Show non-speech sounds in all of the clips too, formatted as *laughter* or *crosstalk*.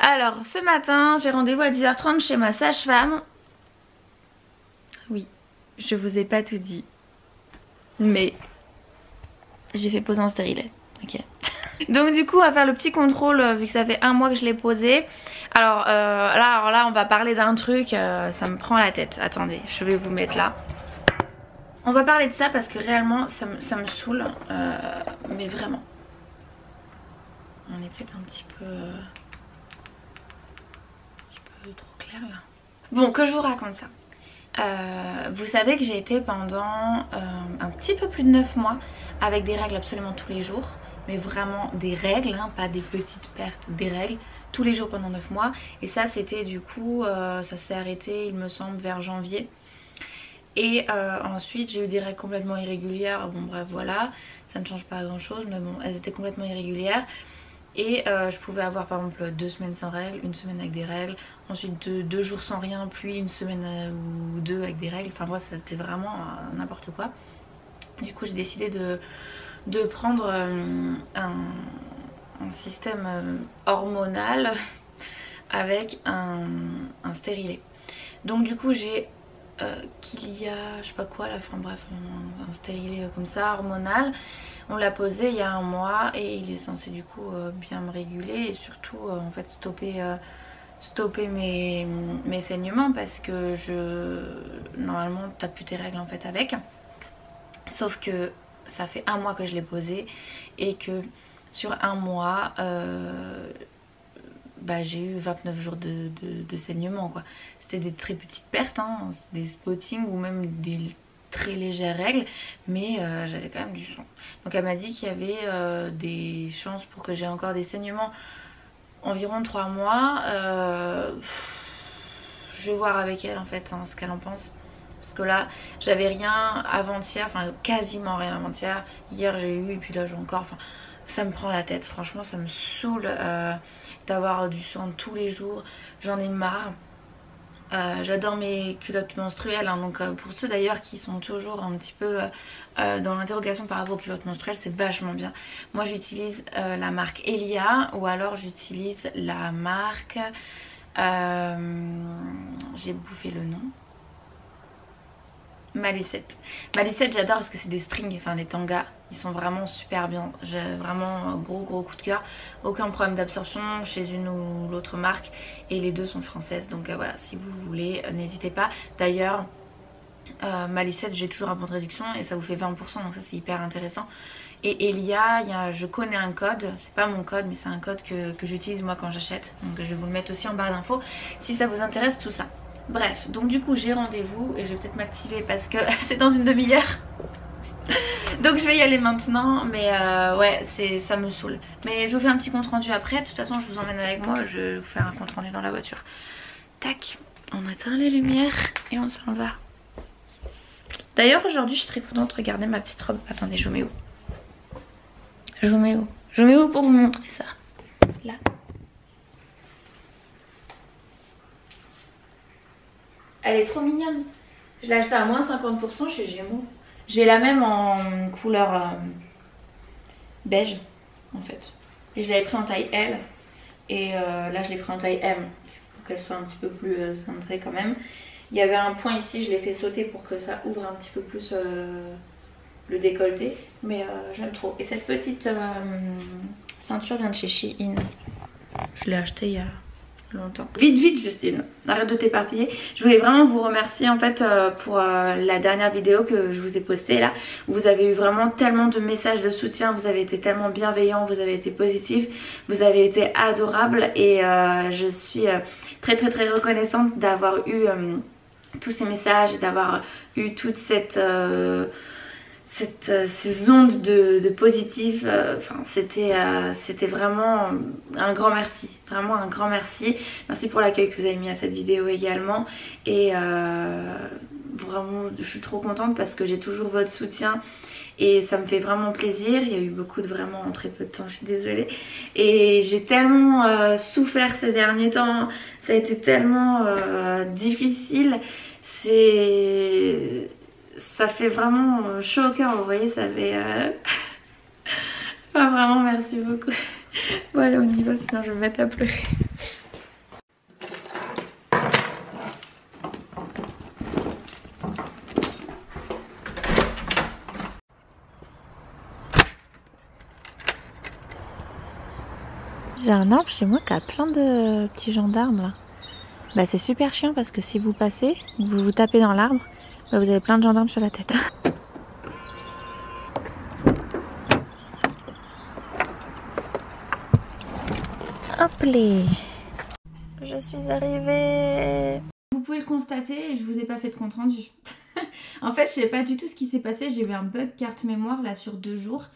Alors ce matin j'ai rendez-vous à 10h30 chez ma sage-femme. Oui, je vous ai pas tout dit. Mais j'ai fait poser un stérilet. Ok. *laughs* Donc du coup on va faire le petit contrôle euh, vu que ça fait un mois que je l'ai posé. Alors, euh, là, on va parler d'un truc, euh, ça me prend la tête. Attendez, je vais vous mettre là. On va parler de ça parce que réellement ça me, ça me saoule. mais vraiment. On est peut-être un petit peu... Bon, que je vous raconte ça. vous savez que j'ai été pendant un petit peu plus de 9 mois avec des règles absolument tous les jours mais vraiment des règles, hein, pas des petites pertes, des règles tous les jours pendant 9 mois. Et ça c'était du coup, euh, ça s'est arrêté il me semble vers janvier. Et euh, ensuite j'ai eu des règles complètement irrégulières, bon bref voilà, ça ne change pas grand chose mais bon elles étaient complètement irrégulières et euh, je pouvais avoir par exemple deux semaines sans règles, une semaine avec des règles, ensuite deux, jours sans rien, puis une semaine ou deux avec des règles, enfin bref c'était vraiment n'importe quoi. Du coup j'ai décidé de de prendre euh, un, système euh, hormonal *laughs* avec un, un, stérilet. Donc du coup j'ai euh, qu'il y a, je sais pas quoi, la enfin bref, un, stérilet comme ça, hormonal. On l'a posé il y a un mois et il est censé du coup bien me réguler et surtout en fait stopper stopper mes, saignements parce que je normalement t'as plus tes règles en fait avec sauf que ça fait un mois que je l'ai posé et que sur un mois euh, bah, j'ai eu 29 jours de, saignement quoi. C'était des très petites pertes, hein, des spottings ou même des très légères règles mais euh, j'avais quand même du sang. Donc elle m'a dit qu'il y avait euh, des chances pour que j'ai encore des saignements environ 3 mois. je vais voir avec elle en fait hein, ce qu'elle en pense que là j'avais rien avant-hier, enfin quasiment rien avant-hier. Hier j'ai eu et puis là j'ai encore, enfin ça me prend la tête. Franchement ça me saoule euh, d'avoir du sang tous les jours. J'en ai marre. Euh, j'adore mes culottes menstruelles, hein. donc euh, pour ceux d'ailleurs qui sont toujours un petit peu dans l'interrogation par rapport aux culottes menstruelles, c'est vachement bien. Moi j'utilise la marque Elia ou alors j'utilise la marque... J'ai bouffé le nom. Malucette. Malucette j'adore parce que c'est des strings, enfin des tangas. Ils sont vraiment super bien. J'ai vraiment gros gros coup de cœur. Aucun problème d'absorption chez une ou l'autre marque. Et les deux sont françaises. Donc euh, voilà, si vous voulez, euh, n'hésitez pas. D'ailleurs, euh, Malucette j'ai toujours un bon de réduction et ça vous fait 20%. Donc ça c'est hyper intéressant. Et Elia, y a, je connais un code, c'est pas mon code mais c'est un code que, que j'utilise moi quand j'achète. Donc je vais vous le mettre aussi en barre d'infos si ça vous intéresse tout ça. Bref, donc du coup j'ai rendez-vous et je vais peut-être m'activer parce que *laughs* c'est dans une demi-heure. *laughs* donc je vais y aller maintenant mais euh, ouais ça me saoule. Mais je vous fais un petit compte rendu après, de toute façon je vous emmène avec moi, je vais vous faire un compte rendu dans la voiture. Tac, on éteint les lumières et on s'en va. D'ailleurs aujourd'hui je serais contente de regarder ma petite robe. Attendez, je vous mets où? Je vous mets où? Je vous mets où pour vous montrer ça? Là. Elle est trop mignonne. Je l'ai achetée à moins 50% chez Gémeaux. J'ai la même en couleur euh, beige en fait. Et je l'avais pris en taille L. Et euh, là je l'ai pris en taille M. Pour qu'elle soit un petit peu plus euh, cintrée quand même. Il y avait un point ici, je l'ai fait sauter pour que ça ouvre un petit peu plus le décolleté. Mais j'aime trop. Et cette petite ceinture vient de chez Shein. Je l'ai achetée il y a longtemps. Vite, vite Justine, arrête de t'éparpiller. Je voulais vraiment vous remercier en fait euh, pour euh, la dernière vidéo que je vous ai postée là. Vous avez eu vraiment tellement de messages de soutien, vous avez été tellement bienveillants, vous avez été positifs, vous avez été adorables et euh, je suis très très très reconnaissante d'avoir eu tous ces messages d'avoir eu toute cette euh, ces ondes de, de positif, euh, enfin c'était euh, c'était vraiment un grand merci, vraiment un grand merci. Merci pour l'accueil que vous avez mis à cette vidéo également et vraiment je suis trop contente parce que j'ai toujours votre soutien et ça me fait vraiment plaisir. Il y a eu beaucoup de vraiment en très peu de temps, je suis désolée. Et j'ai tellement souffert ces derniers temps, ça a été tellement difficile. C'est ça fait vraiment euh, chaud au cœur, vous voyez, ça fait... Euh... *laughs* enfin, vraiment, merci beaucoup. *laughs* voilà, on y va, sinon je vais me mettre à pleurer. J'ai un arbre chez moi qui a plein de petits gendarmes là. Bah c'est super chiant parce que si vous passez, vous vous tapez dans l'arbre bah, vous avez plein de gendarmes sur la tête. *laughs* Hop les Je suis arrivée Vous pouvez le constater, je vous ai pas fait de compte rendu. *laughs* en fait, je sais pas du tout ce qui s'est passé, j'ai eu un bug carte mémoire là sur deux jours.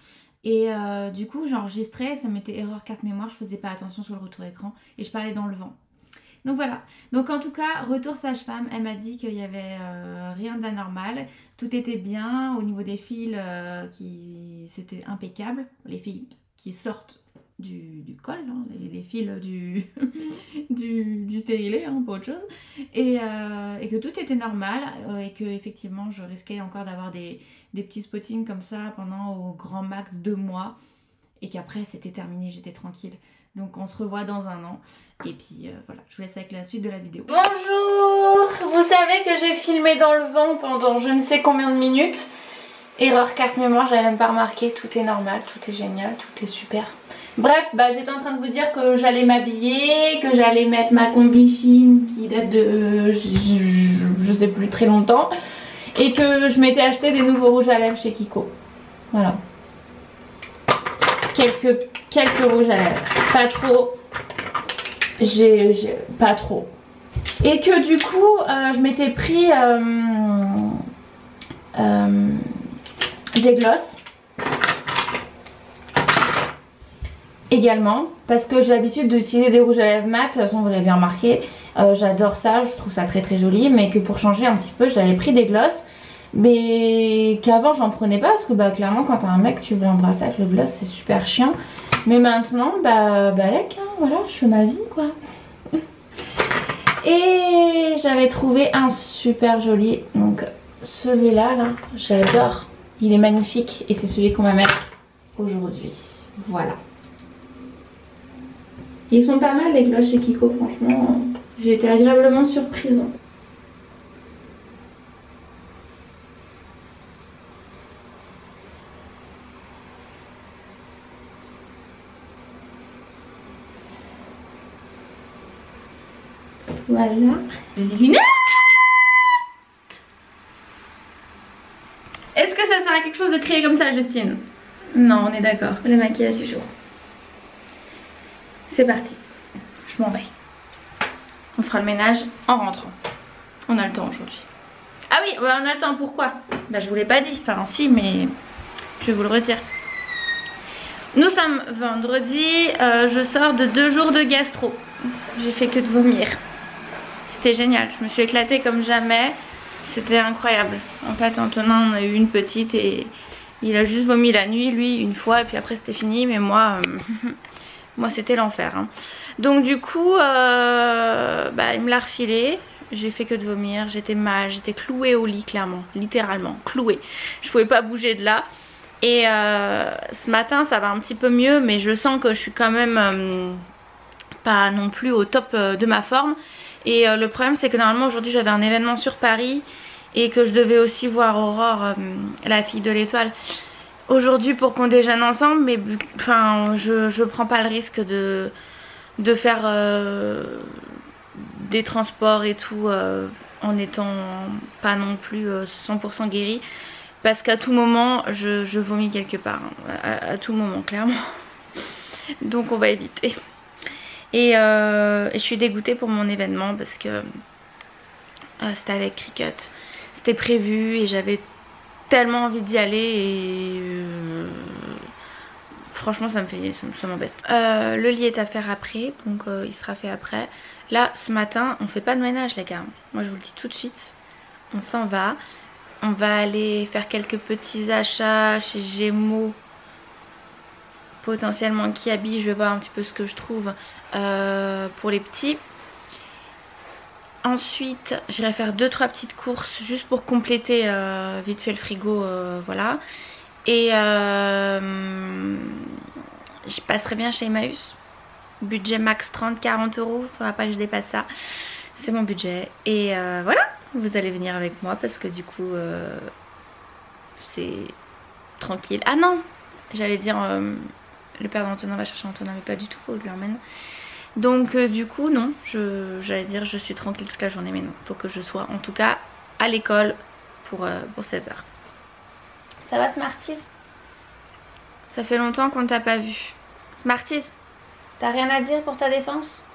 Et euh, du coup, j'enregistrais, ça mettait erreur carte mémoire, je faisais pas attention sur le retour écran et je parlais dans le vent. Donc voilà. Donc en tout cas, retour sage-femme, elle m'a dit qu'il n'y avait euh, rien d'anormal. Tout était bien au niveau des fils euh, qui c'était impeccable. Les fils qui sortent du, col, hein, les, fils du, *laughs* du, du, stérilet, hein, pas autre chose. Et, euh, et, que tout était normal et que effectivement je risquais encore d'avoir des, des petits spottings comme ça pendant au grand max deux mois. Et qu'après c'était terminé, j'étais tranquille. Donc on se revoit dans un an. Et puis euh, voilà, je vous laisse avec la suite de la vidéo. Bonjour Vous savez que j'ai filmé dans le vent pendant je ne sais combien de minutes. Erreur carte mémoire, j'avais même pas remarqué. Tout est normal, tout est génial, tout est super. Bref, bah, j'étais en train de vous dire que j'allais m'habiller, que j'allais mettre ma combi chine qui date de je, sais plus très longtemps. Et que je m'étais acheté des nouveaux rouges à lèvres chez Kiko. Voilà. Quelques, quelques rouges à lèvres. Pas trop. J'ai pas trop. Et que du coup, euh, je m'étais pris euh, euh, des glosses. Également, parce que j'ai l'habitude d'utiliser des rouges à lèvres mat, de toute façon vous l'avez bien remarqué, j'adore ça, je trouve ça très très joli, mais que pour changer un petit peu, j'avais pris des glosses, mais qu'avant j'en prenais pas, parce que bah clairement quand t'as un mec tu veux l'embrasser avec le gloss c'est super chiant, mais maintenant, bah, bah hein, voilà, je fais ma vie quoi. Et j'avais trouvé un super joli, donc celui-là, là, j'adore. Il est magnifique et c'est celui qu'on va mettre aujourd'hui. Voilà. Ils sont pas mal les cloches chez Kiko, franchement. J'ai été agréablement surprise. Voilà. Les lunettes Est-ce que ça sert à quelque chose de créer comme ça, Justine? Non, on est d'accord. Le maquillage du jour. C'est parti. Je m'en vais. On fera le ménage en rentrant. On a le temps aujourd'hui. Ah oui, on a le temps, pourquoi? Bah je vous l'ai pas dit, enfin si, mais je vais vous le redire. Nous sommes vendredi, euh, je sors de deux jours de gastro. J'ai fait que de vomir c'était génial. Je me suis éclatée comme jamais. C'était incroyable. En fait, Antonin, on a eu une petite et il a juste vomi la nuit, lui, une fois. Et puis après, c'était fini. Mais moi, euh, *laughs* moi c'était l'enfer. Hein. Donc du coup, euh, bah, il me l'a refilé. J'ai fait que de vomir. J'étais mal. J'étais clouée au lit, clairement. Littéralement, clouée. Je pouvais pas bouger de là. Et euh, ce matin, ça va un petit peu mieux. Mais je sens que je suis quand même pas non plus au top de ma forme. Et euh, le problème c'est que normalement aujourd'hui j'avais un événement sur Paris et que je devais aussi voir Aurore, euh, la fille de l'étoile, aujourd'hui pour qu'on déjeune ensemble. Mais enfin je, je prends pas le risque de, de faire euh, des transports et tout en étant pas non plus 100% guérie. Parce qu'à tout moment je, je, vomis quelque part, hein. à tout moment clairement. Donc on va éviter. Euh, et, je suis dégoûtée pour mon événement parce que euh, c'était avec Cricut. C'était prévu et j'avais tellement envie d'y aller et euh, franchement ça me fait ça m'embête. le lit est à faire après donc il sera fait après. Là ce matin on fait pas de ménage les gars. Moi je vous le dis tout de suite. On s'en va. On va aller faire quelques petits achats chez Gémeaux potentiellement qui habille. Je vais voir un petit peu ce que je trouve euh, pour les petits. Ensuite, j'irai faire 2-3 petites courses juste pour compléter euh, vite fait le frigo, euh, voilà. Et je passerai bien chez Emmaüs. Budget max 30-40 euros, faudra pas que je dépasse ça. C'est mon budget. Et voilà, vous allez venir avec moi parce que du coup, c'est tranquille. Ah non, j'allais dire le père d'Antonin va chercher Antonin mais pas du tout, faut que je lui emmène. Donc euh, du coup non, j'allais dire je suis tranquille toute la journée mais non, faut que je sois en tout cas à l'école pour, euh, pour 16h. Ça va Smarties? Ça fait longtemps qu'on ne t'a pas vu. Smarties, t'as rien à dire pour ta défense?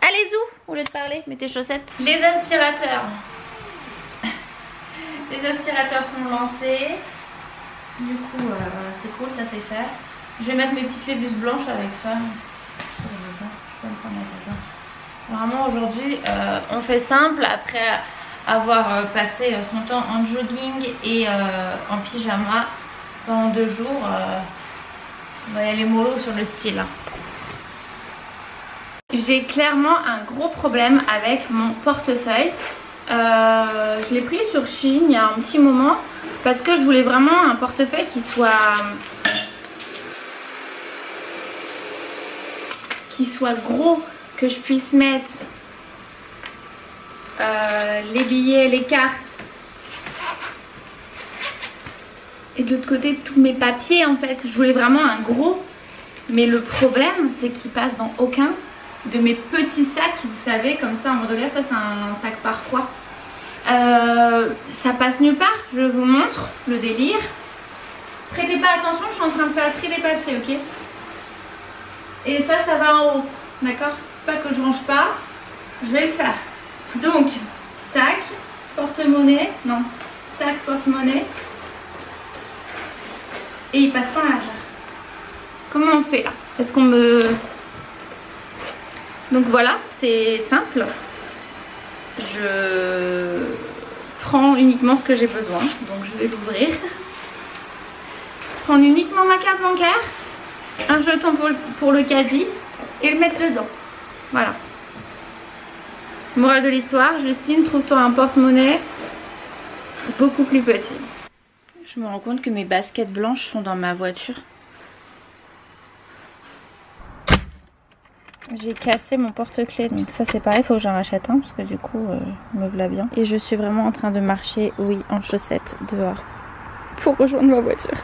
Allez où au lieu de parler, mets tes chaussettes. Les aspirateurs. *laughs* Les aspirateurs sont lancés. Du coup, euh, c'est cool, ça fait. Je vais mettre mes petites phébus blanches avec ça. Je peux me Vraiment aujourd'hui, euh, on fait simple après avoir euh, passé son temps en jogging et en pyjama pendant deux jours. on va y aller mollo sur le style. Hein. J'ai clairement un gros problème avec mon portefeuille. Euh, je l'ai pris sur Chine il y a un petit moment parce que je voulais vraiment un portefeuille qui soit qui soit gros, que je puisse mettre euh, les billets, les cartes. Et de l'autre côté tous mes papiers en fait. Je voulais vraiment un gros. Mais le problème c'est qu'il passe dans aucun de mes petits sacs, vous savez, comme ça en mode là, ça c'est un sac parfois. Euh, ça passe nulle part, je vous montre le délire. Prêtez pas attention, je suis en train de faire le tri des papiers, ok? Et ça, ça va en haut, d'accord? C'est pas que je range pas, je vais le faire. Donc, sac, porte-monnaie, non, sac, porte-monnaie. Et il passe pas l'argent. Comment on fait là? Est-ce qu'on me donc voilà, c'est simple. Je prends uniquement ce que j'ai besoin. Donc je vais l'ouvrir. Prendre uniquement ma carte bancaire, un jeton pour, le caddie et le mettre dedans. Voilà. Morale de l'histoire, Justine, trouve-toi un porte-monnaie beaucoup plus petit. Je me rends compte que mes baskets blanches sont dans ma voiture. J'ai cassé mon porte-clés, donc ça c'est pareil, il faut que j'en rachète un parce que du coup, euh, me voilà bien. Et je suis vraiment en train de marcher, oui, en chaussettes dehors pour rejoindre ma voiture.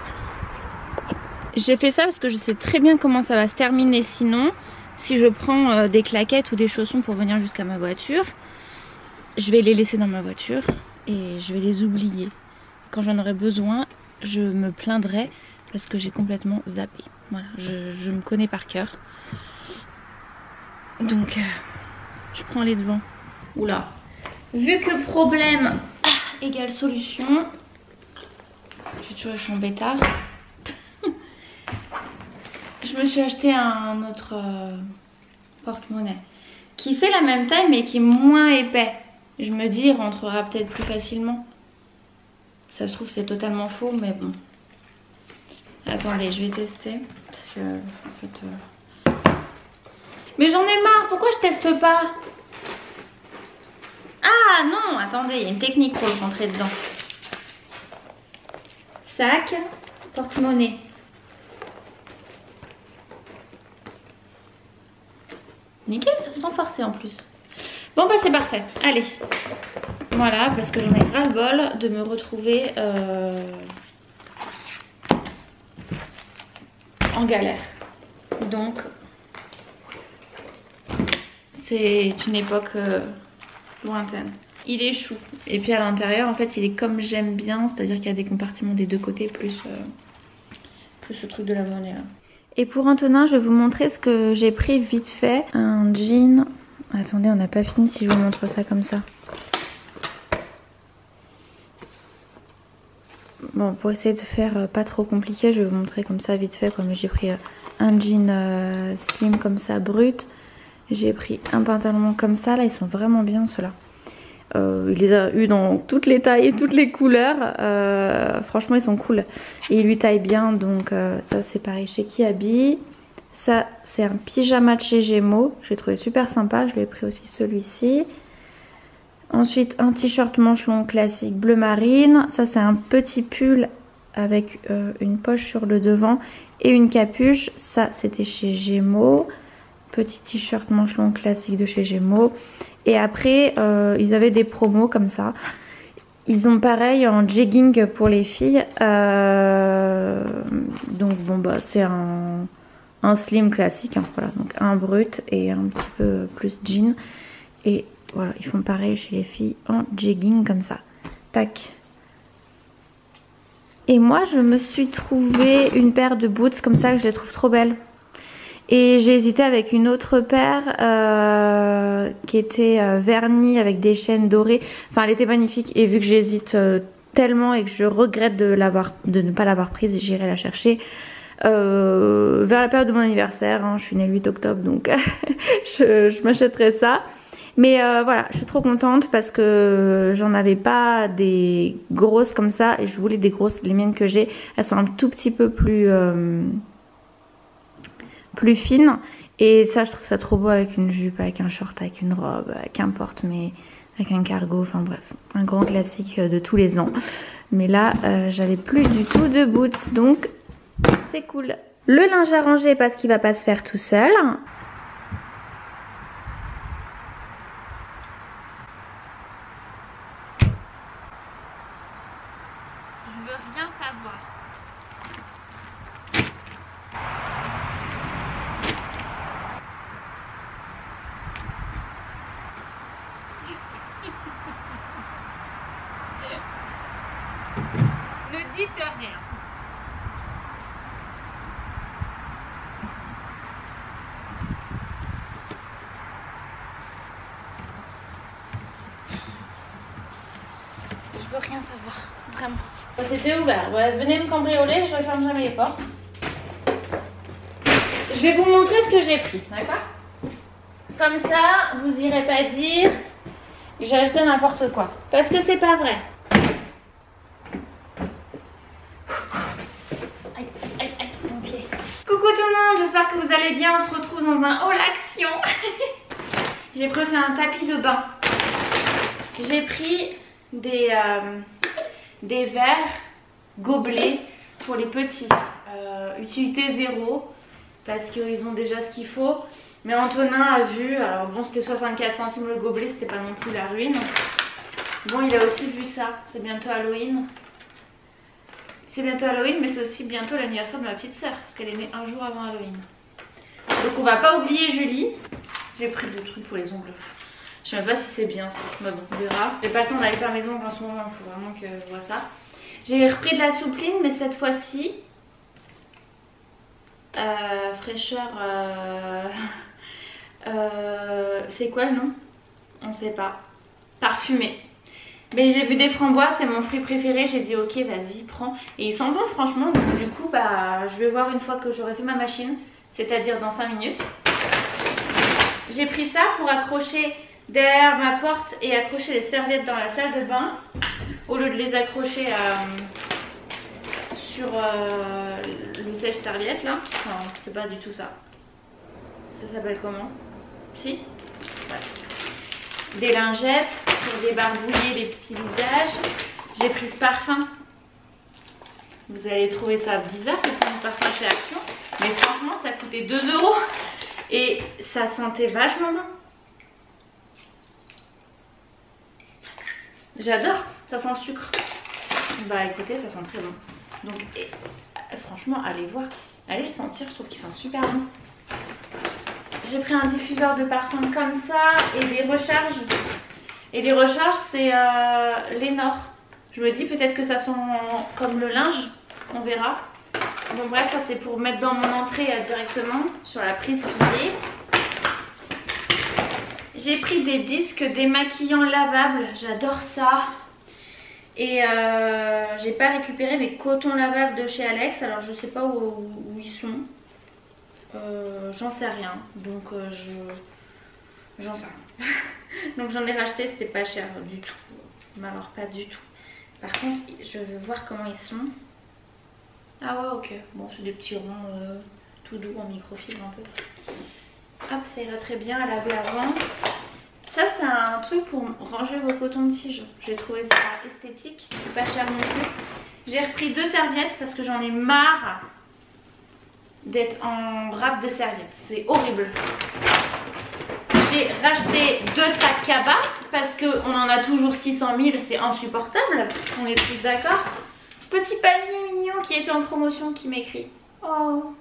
J'ai fait ça parce que je sais très bien comment ça va se terminer sinon. Si je prends euh, des claquettes ou des chaussons pour venir jusqu'à ma voiture, je vais les laisser dans ma voiture et je vais les oublier. Quand j'en aurai besoin, je me plaindrai parce que j'ai complètement zappé. Voilà, je, je me connais par cœur. Donc, euh, je prends les devants. Oula. Vu que problème égale solution, j'ai toujours je suis en bêtard. je me suis acheté un autre euh, porte-monnaie qui fait la même taille mais qui est moins épais. Je me dis, il rentrera peut-être plus facilement. Ça se trouve, c'est totalement faux, mais bon. Attendez, je vais tester. Parce que, en fait, euh, mais j'en ai marre, pourquoi je teste pas Ah non, attendez, il y a une technique pour le rentrer dedans. Sac, porte-monnaie. Nickel, sans forcer en plus. Bon bah c'est parfait, allez. Voilà, parce que j'en ai ras le bol de me retrouver euh, en galère. Donc c'est une époque euh, lointaine. Il est chou. Et puis à l'intérieur, en fait, il est comme j'aime bien, c'est-à-dire qu'il y a des compartiments des deux côtés, plus, euh, plus ce truc de la monnaie là. Et pour Antonin, je vais vous montrer ce que j'ai pris vite fait. Un jean. Attendez, on n'a pas fini si je vous montre ça comme ça. Bon, pour essayer de faire euh, pas trop compliqué, je vais vous montrer comme ça vite fait. Comme j'ai pris un jean slim comme ça, brut. J'ai pris un pantalon comme ça, là ils sont vraiment bien ceux-là. Euh, il les a eu dans toutes les tailles et toutes les couleurs. Euh, franchement, ils sont cool. Et il lui taille bien, donc euh, ça c'est pareil chez Kiabi. Ça, c'est un pyjama de chez Gémeaux. J'ai trouvé super sympa. Je lui ai pris aussi celui-ci. Ensuite, un t-shirt manche classique bleu marine. Ça, c'est un petit pull avec une poche sur le devant et une capuche. Ça, c'était chez Gémeaux. Petit t-shirt manche classique de chez Gémeaux. Et après, euh, ils avaient des promos comme ça. Ils ont pareil en jegging pour les filles. Euh, donc bon bah c'est un, un, slim classique. Hein, voilà, donc un brut et un petit peu plus jean. Et voilà, ils font pareil chez les filles en jegging comme ça. Tac. Et moi je me suis trouvé une paire de boots comme ça que je les trouve trop belles. Et j'ai hésité avec une autre paire euh, qui était euh, vernie avec des chaînes dorées. Enfin, elle était magnifique. Et vu que j'hésite euh, tellement et que je regrette de, ne pas l'avoir prise, j'irai la chercher vers la période de mon anniversaire. Hein. Je suis née le 8 octobre, donc *laughs* je, je m'achèterai ça. Mais voilà, je suis trop contente parce que j'en avais pas des grosses comme ça et je voulais des grosses. Les miennes que j'ai, elles sont un tout petit peu plus plus fine. Et ça, je trouve ça trop beau avec une jupe, avec un short, avec une robe, qu'importe, mais avec un cargo, enfin bref, un grand classique de tous les ans. Mais là, euh, j'avais plus du tout de boots, donc c'est cool. Le linge à ranger parce qu'il va pas se faire tout seul. Je veux rien savoir, vraiment. C'était ouvert. venez me cambrioler, je referme jamais les portes. Je vais vous montrer ce que j'ai pris, d'accord? Comme ça, vous irez pas dire j'ai acheté n'importe quoi. Parce que c'est pas vrai. Aïe, aïe, aïe, mon pied. Coucou tout le monde, j'espère que vous allez bien. On se retrouve dans un haul action. *laughs* j'ai pris un tapis de bain. J'ai pris des, euh, des verres gobelets pour les petits. Euh, utilité zéro parce qu'ils ont déjà ce qu'il faut. Mais Antonin a vu, alors bon c'était 64 centimes le gobelet, c'était pas non plus la ruine. Bon il a aussi vu ça, c'est bientôt Halloween. C'est bientôt Halloween mais c'est aussi bientôt l'anniversaire de ma petite soeur parce qu'elle est née un jour avant Halloween. Donc on va pas oublier Julie. J'ai pris deux trucs pour les ongles. Je sais même pas si c'est bien ça, mais bon on verra. J'ai pas le temps d'aller faire mes ongles en ce moment, il faut vraiment que je vois ça. J'ai repris de la soupline mais cette fois-ci... Euh, fraîcheur... Euh... *laughs* Euh, c'est quoi le nom? On sait pas. Parfumé. Mais j'ai vu des framboises, c'est mon fruit préféré. J'ai dit ok, vas-y, prends. Et ils sont bons, franchement. Donc, du coup, bah, je vais voir une fois que j'aurai fait ma machine, c'est-à-dire dans 5 minutes. J'ai pris ça pour accrocher derrière ma porte et accrocher les serviettes dans la salle de bain au lieu de les accrocher euh, sur euh, le sèche-serviette là. Enfin, c'est pas du tout ça. Ça s'appelle comment? Si? Des lingettes pour débarbouiller les petits visages. J'ai pris ce parfum. Vous allez trouver ça bizarre, c'est un parfum chez Action. Mais franchement, ça coûtait 2 euros. Et ça sentait vachement bon. J'adore, ça sent le sucre. Bah écoutez, ça sent très bon. Donc franchement, allez voir. Allez le sentir, je trouve qu'il sent super bon. J'ai pris un diffuseur de parfum comme ça et les recharges. Et les recharges, c'est euh. Je me dis peut-être que ça sent comme le linge, on verra. Bon bref, ça c'est pour mettre dans mon entrée euh, directement sur la prise qui est. J'ai pris des disques démaquillants lavables, j'adore ça. Et euh, j'ai pas récupéré mes cotons lavables de chez Alex, alors je sais pas où ils sont. Euh, j'en sais rien. Donc euh, je... J'en sais rien. *laughs* donc j'en ai racheté, c'était pas cher du tout. Mais alors pas du tout. Par contre, je veux voir comment ils sont. Ah ouais, ok. Bon, c'est des petits ronds tout doux en microfibre un peu. Hop, ça ira très bien à laver avant. Ça, c'est un truc pour ranger vos cotons de tige. J'ai trouvé ça esthétique, pas cher non plus. J'ai repris deux serviettes parce que j'en ai marre d'être en râpe de serviette. C'est horrible. J'ai racheté deux sacs cabas parce qu'on en a toujours 600 000, c'est insupportable, on est tous d'accord. Petit panier mignon qui était en promotion qui m'écrit. Oh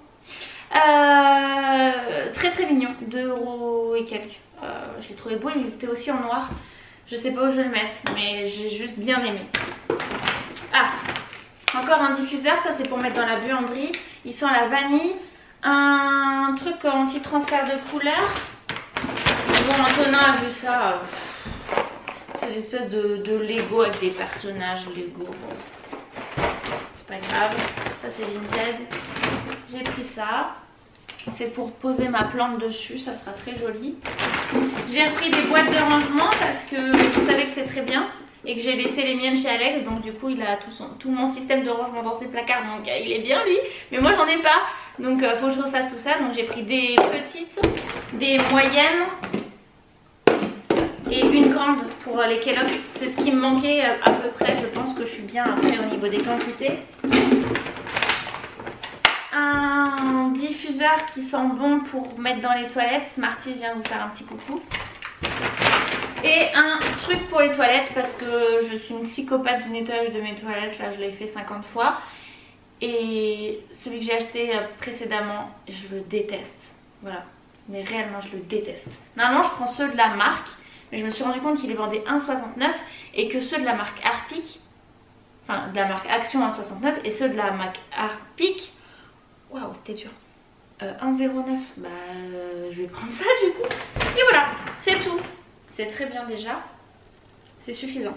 euh, Très très mignon, 2 euros et quelques. Euh, je l'ai trouvé beau, il existait aussi en noir. Je sais pas où je vais le mettre, mais j'ai juste bien aimé. Ah Encore un diffuseur, ça c'est pour mettre dans la buanderie. Il sent la vanille. Un truc anti-transfert de couleur. Bon, Antonin a vu ça. C'est une espèce de, de, Lego avec des personnages Lego. C'est pas grave. Ça c'est Vinted. J'ai pris ça. C'est pour poser ma plante dessus, ça sera très joli. J'ai repris des boîtes de rangement parce que vous savez que c'est très bien et que j'ai laissé les miennes chez Alex. Donc du coup il a tout, son, tout mon système de rangement dans ses placards. Donc euh, il est bien lui. Mais moi j'en ai pas. Donc euh, faut que je refasse tout ça. Donc j'ai pris des petites, des moyennes et une grande pour les Kellogg's. C'est ce qui me manquait euh, à peu près. Je pense que je suis bien après au niveau des quantités un diffuseur qui sent bon pour mettre dans les toilettes. Smarty vient vous faire un petit coucou. Et un truc pour les toilettes parce que je suis une psychopathe du nettoyage de mes toilettes. Là, je l'ai fait 50 fois. Et celui que j'ai acheté précédemment, je le déteste. Voilà. Mais réellement, je le déteste. Normalement, je prends ceux de la marque. Mais je me suis rendu compte qu'il les vendait 1,69 et que ceux de la marque Harpic, enfin de la marque Action 1,69 et ceux de la marque Harpic Waouh, c'était dur. 1,09, euh, bah euh, je vais prendre ça du coup. Et voilà, c'est tout. C'est très bien déjà. C'est suffisant.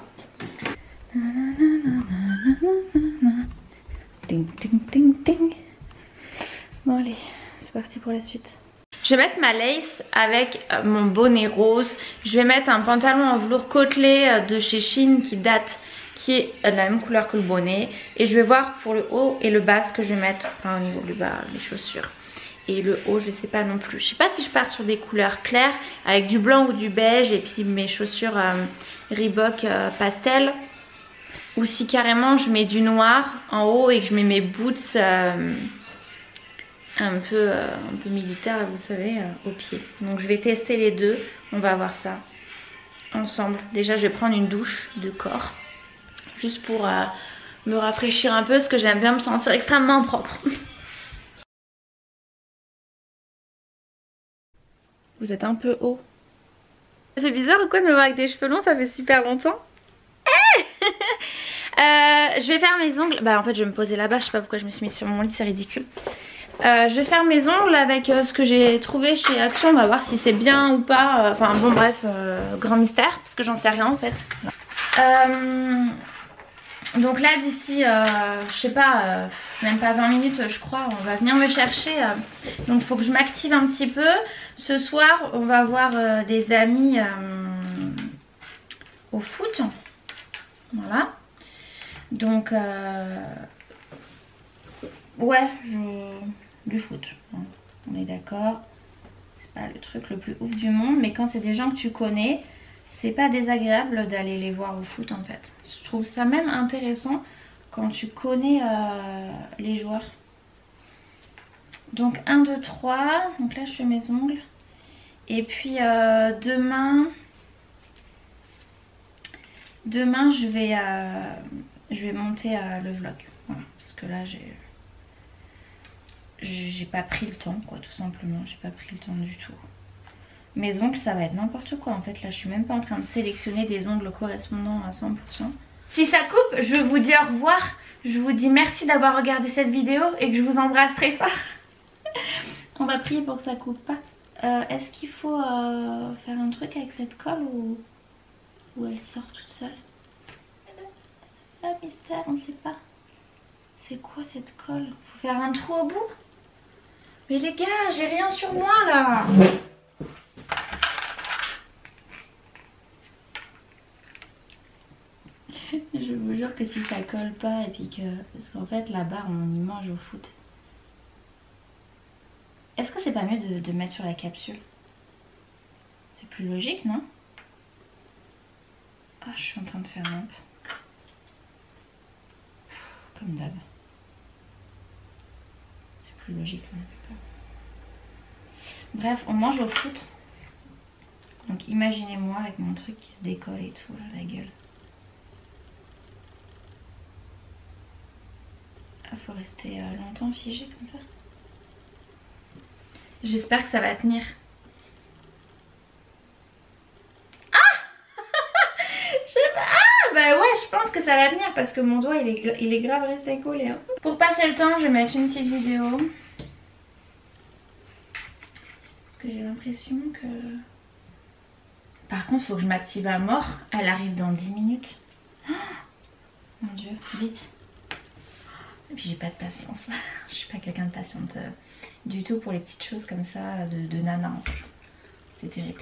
Ding, ding, ding, ding. Bon allez, c'est parti pour la suite. Je vais mettre ma lace avec euh, mon bonnet rose. Je vais mettre un pantalon en velours côtelé de chez Shein qui date qui de la même couleur que le bonnet. Et je vais voir pour le haut et le bas ce que je vais mettre. Enfin au niveau du bas, les chaussures. Et le haut, je sais pas non plus. Je sais pas si je pars sur des couleurs claires avec du blanc ou du beige et puis mes chaussures euh, Reebok euh, pastel. Ou si carrément je mets du noir en haut et que je mets mes boots euh, un, peu, un peu militaires, vous savez, au pied. Donc je vais tester les deux. On va voir ça ensemble. Déjà, je vais prendre une douche de corps juste pour euh, me rafraîchir un peu parce que j'aime bien me sentir extrêmement propre. *laughs* Vous êtes un peu haut. Ça fait bizarre ou quoi de me voir avec des cheveux longs Ça fait super longtemps. *laughs* Euh, je vais faire mes ongles. Bah en fait je vais me poser là-bas. Je sais pas pourquoi je me suis mise sur mon lit, c'est ridicule. Euh, je vais faire mes ongles avec ce que j'ai trouvé chez Action. On va voir si c'est bien ou pas. Enfin bon bref, grand mystère parce que j'en sais rien en fait. Donc là d'ici, euh, je sais pas, euh, même pas 20 minutes je crois, on va venir me chercher. Euh. donc il faut que je m'active un petit peu. Ce soir on va voir des amis au foot. Voilà. Donc ouais, du foot. On est d'accord. C'est pas le truc le plus ouf du monde, mais quand c'est des gens que tu connais, c'est pas désagréable d'aller les voir au foot en fait. Je trouve ça même intéressant quand tu connais euh, les joueurs. Donc 1, 2, 3. Donc là je fais mes ongles. Et puis euh, demain, demain je vais, euh, je vais monter le vlog. parce que là j'ai j'ai pas pris le temps quoi tout simplement. J'ai pas pris le temps du tout. Mes ongles ça va être n'importe quoi en fait là je suis même pas en train de sélectionner des ongles correspondants à 100%. Si ça coupe je vous dis au revoir, je vous dis merci d'avoir regardé cette vidéo et que je vous embrasse très fort. *laughs* On va prier pour que ça coupe pas. Euh, est-ce qu'il faut euh, faire un truc avec cette colle ou, ou elle sort toute seule? Ah mystère on sait pas. C'est quoi cette colle? Faut faire un trou au bout? Mais les gars j'ai rien sur moi là que si ça colle pas et puis que... Parce qu'en fait là-bas on y mange au foot. Est-ce que c'est pas mieux de, mettre sur la capsule? C'est plus logique non? Ah je suis en train de faire un Comme d'hab. C'est plus logique. Bref, on mange au foot. Donc imaginez-moi avec mon truc qui se décolle et tout, la gueule. Faut rester euh, longtemps figé comme ça. J'espère que ça va tenir. Ah *laughs* Je Ah bah ouais, je pense que ça va tenir parce que mon doigt il est, grave resté collé. Hein. Pour passer le temps, je vais mettre une petite vidéo. Parce que j'ai l'impression que... Par contre, faut que je m'active à mort. Elle arrive dans 10 minutes. *gasps* Mon dieu, vite. Et puis j'ai pas de patience. *laughs* je suis pas quelqu'un de patiente euh, du tout pour les petites choses comme ça de, de nana en fait. C'est terrible.